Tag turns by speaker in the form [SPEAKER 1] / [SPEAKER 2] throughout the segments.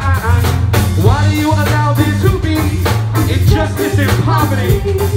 [SPEAKER 1] Why do you allow this to be injustice and poverty?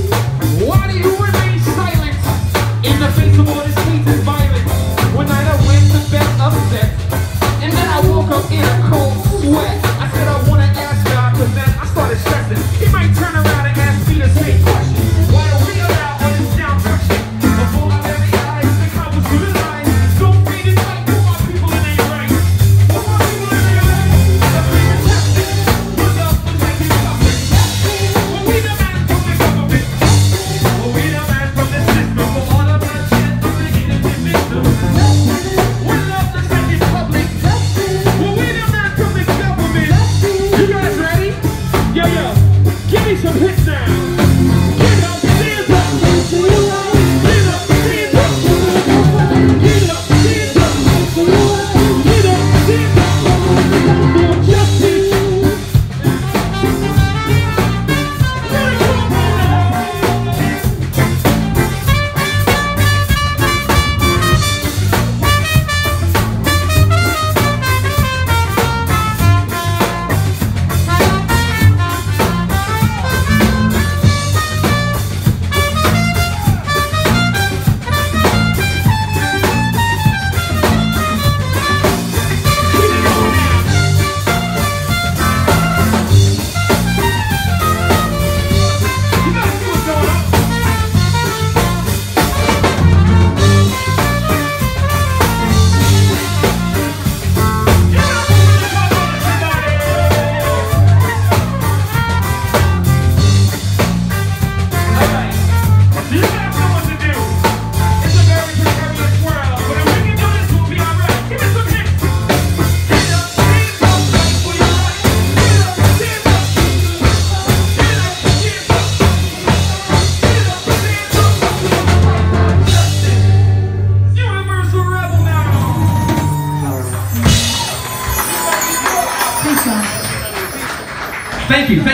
[SPEAKER 1] Thank you. Thank